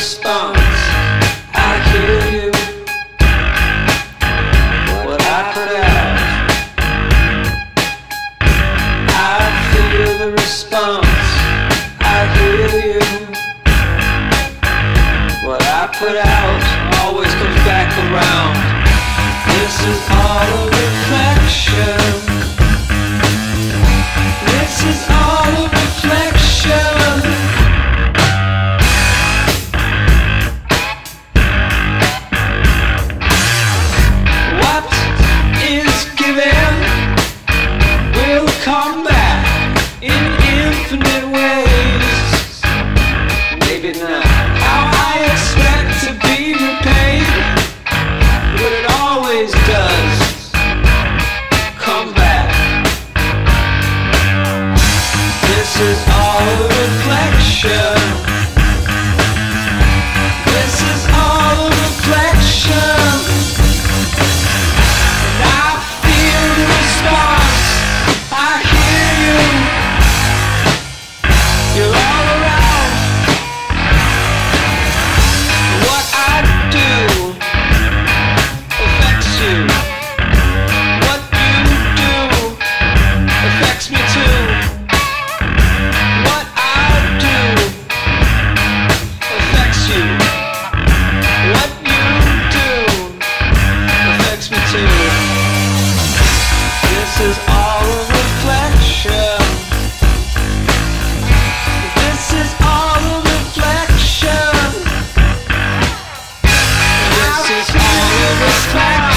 response. I give you what I put out. I feel the response. I give you what I put out. Always comes back around. is all a reflection. This is all a reflection. And I feel the response. I hear you. You're all around. What I do affects you. clouds.